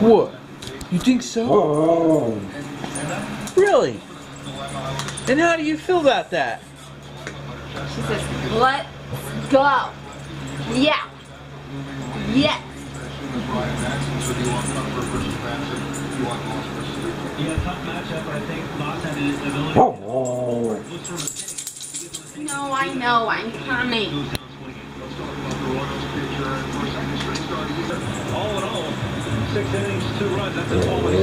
What? You think so? Oh. Really? And how do you feel about that? She says, let's go. Yeah. Yes. Yeah, tough matchup. I think Voss had the ability Oh. No, I know. I'm coming. all in all, six innings, two runs. That's a quality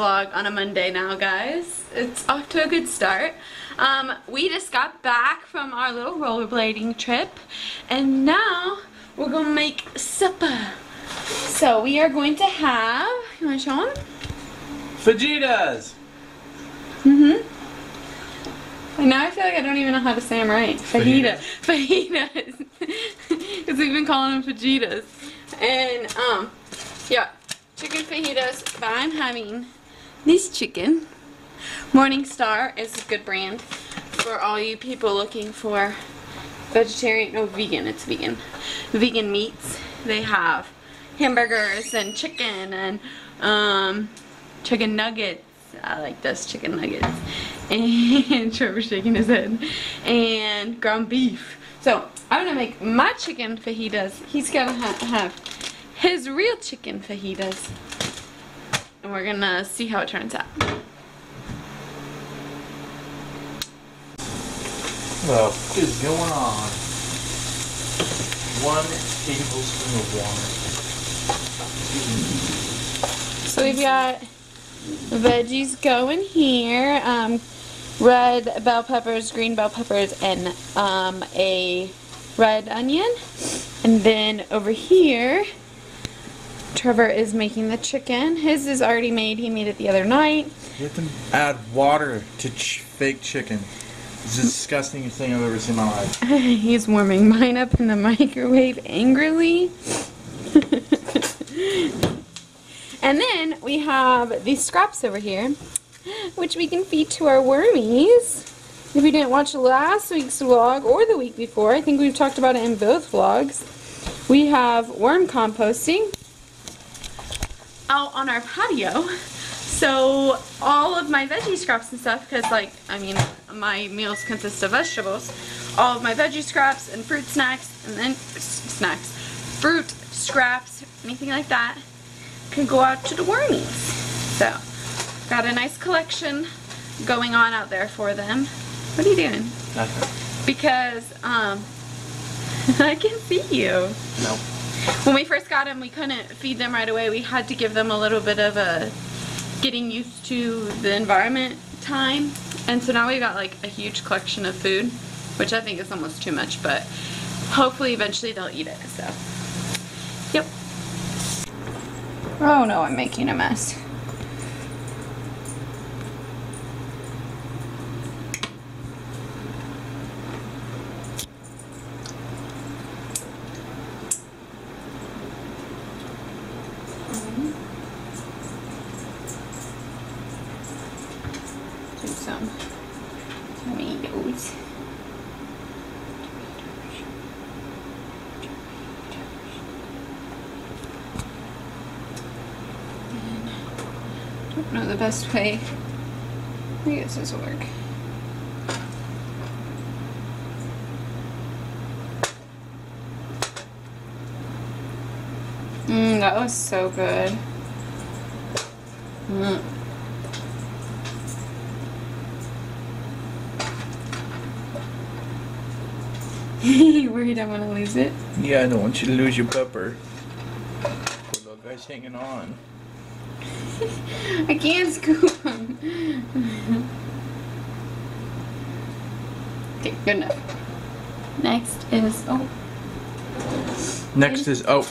vlog on a Monday now, guys. It's off to a good start. Um, we just got back from our little rollerblading trip, and now we're gonna make supper. So we are going to have. You wanna show them? Fajitas! Mm-hmm. And now I feel like I don't even know how to say them right. Fajita. Fajitas. Because we've been calling them fajitas. And, um, yeah, chicken fajitas. But I'm having this chicken. Morningstar is a good brand for all you people looking for vegetarian, no, vegan, it's vegan. Vegan meats. They have hamburgers and chicken and, um, chicken nuggets. I like those chicken nuggets. And Trevor's shaking his head. And ground beef. So I'm gonna make my chicken fajitas. He's gonna ha have his real chicken fajitas. And we're gonna see how it turns out. What is going on? One tablespoon of water. So we've got veggies going here. Um, red bell peppers, green bell peppers, and um, a red onion. And then over here, Trevor is making the chicken. His is already made. He made it the other night. You have to add water to ch fake chicken. It's the disgusting thing I've ever seen in my life. He's warming mine up in the microwave angrily. and then we have these scraps over here, which we can feed to our wormies. If you didn't watch last week's vlog or the week before, I think we've talked about it in both vlogs. We have worm composting out on our patio. So all of my veggie scraps and stuff, because like, I mean, my meals consist of vegetables. All of my veggie scraps and fruit snacks, and then snacks, fruit scraps, anything like that, can go out to the wormies. So, got a nice collection going on out there for them. What are you doing? Nothing. Because, um, I can see you. No. When we first got them, we couldn't feed them right away. We had to give them a little bit of a getting used to the environment time. And so now we've got like a huge collection of food, which I think is almost too much, but hopefully eventually they'll eat it. So, yep. Oh no, I'm making a mess. Do some tomatoes. i Don't know the best way. I guess this will work. Mmm, that was so good. Mm. you worried I'm gonna lose it? Yeah, I don't want you to lose your pepper. Poor little guy's hanging on. I can't scoop them. okay, good enough. Next is oh, Next is oh,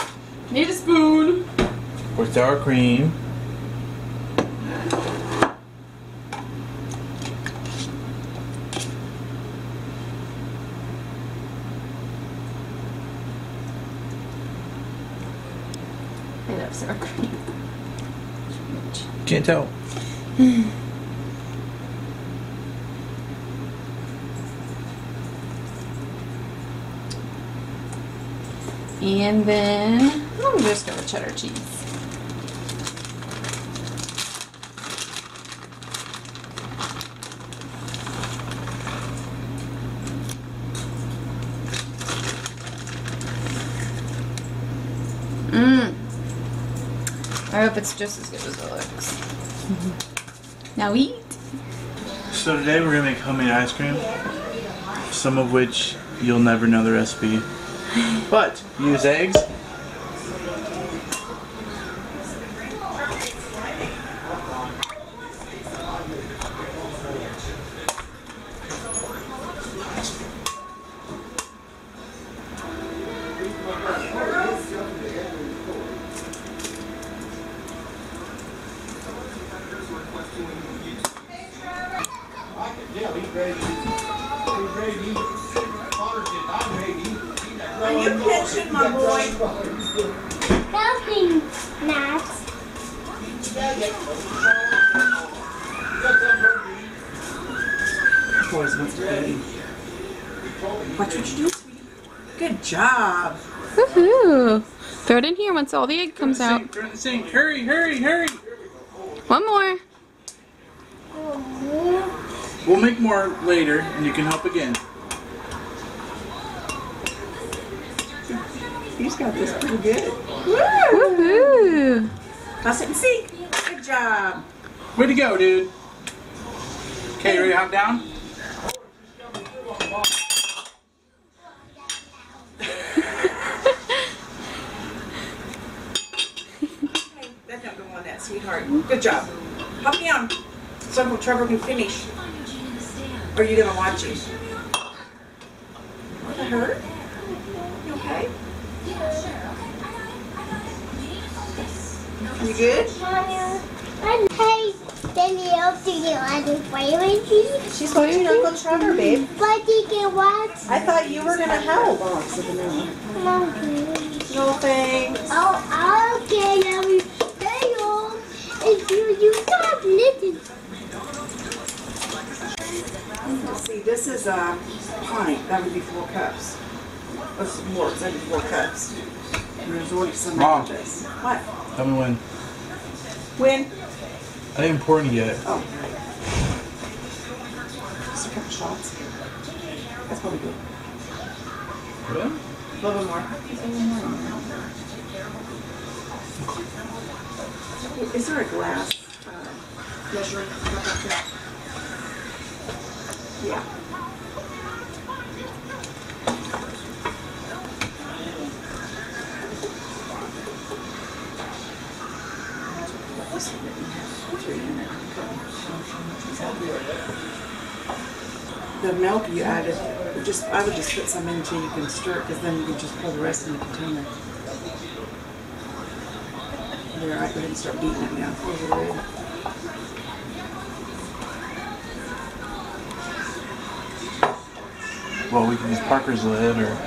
need a spoon. for sour cream. I love sour cream. Can't tell. And then I'm just go with cheddar cheese. I hope it's just as good as it looks. now eat. So today we're gonna make homemade ice cream. Some of which you'll never know the recipe. But use eggs. Are you my boy? Helping Max. Boys wants to be. Watch what you do. sweetie. Good job. Woohoo! Throw it in here once all the egg comes out. Throw the sink. Hurry, hurry, hurry. One more. We'll make more later, and you can help again. He's got this pretty good. Woo! Woohoo! Now sit and see. Good job. Way to go, dude. Okay, ready to hop down? That don't go on that, sweetheart. Good job. Hop down so Trevor can finish. Or are you gonna watch him? What, that hurt? You okay? You good? Hey, Danyell, do you want to play with me? She's watching Uncle Trevor, babe. But you can watch. I thought you were gonna help. Come. No thanks. Oh, okay, now we stay on. If you, you stop listening. See, this is uh, a pint. That would be four cups. That's more. That'd be four cups. And there's already some Mom. of this. What? Tell me when. When? I didn't pour any yet. Oh. Just a couple shots. That's probably good. Really? A little bit more. Is there a glass uh, measuring cup up there? Yeah. The milk you added, just I would just put some in until you can stir it, because then you can just pour the rest in the container. There, I go ahead and start beating it now. Well, we can use Parker's lid or.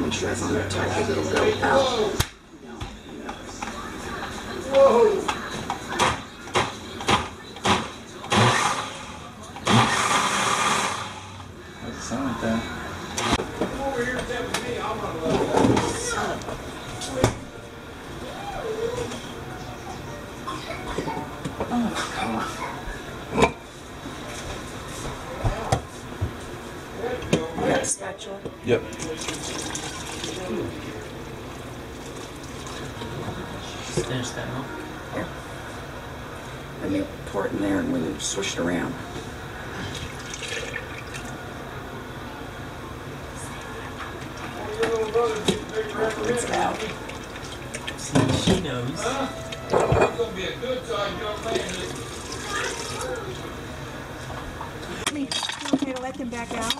Make sure it's on there tight because it'll go out. What's it sound like that? That spatula. Yep. Finish that off. Let me pour it in there and we can swish it around. Rinse it out. See, she knows. Me, okay to let them back out?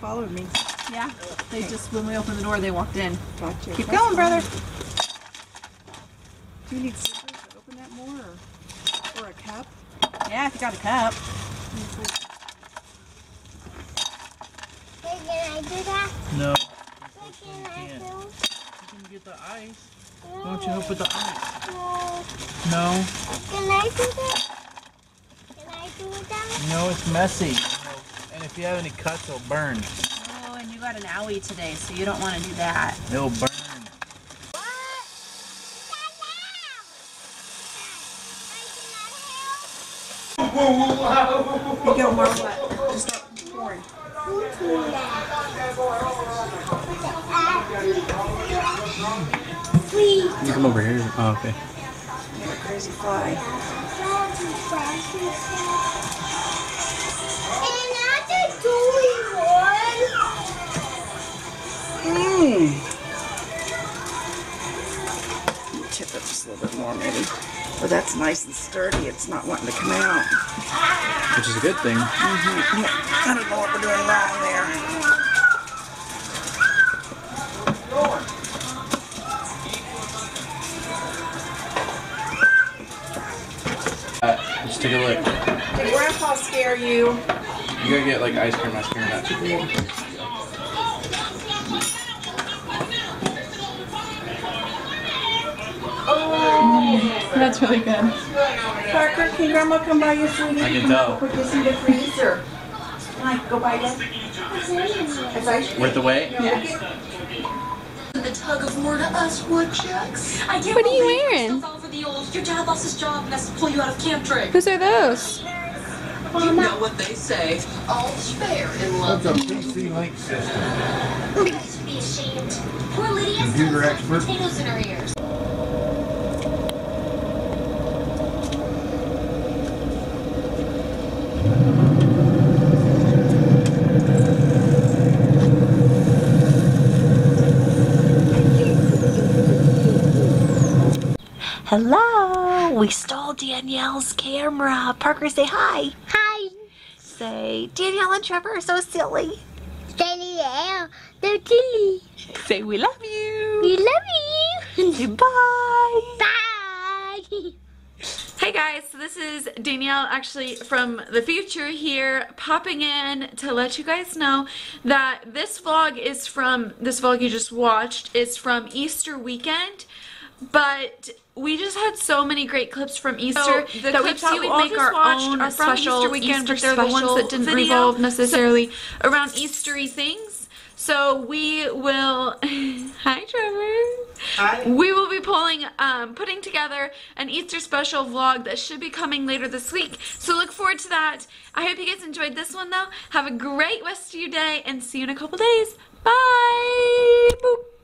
Followed me. Yeah, they just, when we opened the door, they walked in. Gotcha. Keep That's going, brother. Do you need scissors to open that more or, or a cup? Yeah, if you got a cup. Wait, can I do that? No. Wait, can I can't. do? You can get the ice. Why don't you help with the ice? No. No. Can I do that? Can I do that? No, it's messy. And if you have any cuts, it'll burn. Oh, and you got an owie today, so you don't want to do that. It'll burn. What? You go more what? Just start pouring. Please. You come over here. Oh, okay. You got a crazy fly. And not the doing one. Mmm. Tip it just a little bit more maybe. But that's nice and sturdy. It's not wanting to come out. Which is a good thing. Mm I don't know what we're doing wrong there. Take a look. Did Grandpa scare you? You gotta get like ice cream, ice cream, that. Oh. That's really good. Parker, can Grandma come by you so we I can can tell. put this in the freezer? Mike, go by that. It's ice cream. Worth the wait? The tug of war to us woodchucks. What are you wearing? Your dad lost his job and has to pull you out of camp trick. Whose are those? You know what they say. All's fair in love. What's a PC Link system? You guys should be ashamed. Poor Lydia Computer still expert. potatoes in her ears. Hello. We stole Danyell's camera. Parker, say hi. Hi, Say, Danyell and Trevor are so silly. Danyell. They're chilly. Say, we love you. We love you. Say bye. Bye. Hey guys, so this is Danyell actually from the future here popping in to let you guys know that this vlog is from this vlog you just watched is from Easter weekend but we just had so many great clips from Easter So, the that we clips thought you we'd all make just our watched own are from special Easter weekend, Easter but they're the ones that didn't video. revolve necessarily around Eastery things. So we will Hi Trevor. Hi. We will be pulling, um, putting together an Easter special vlog that should be coming later this week. So look forward to that. I hope you guys enjoyed this one though. Have a great rest of your day and see you in a couple days. Bye. Boop.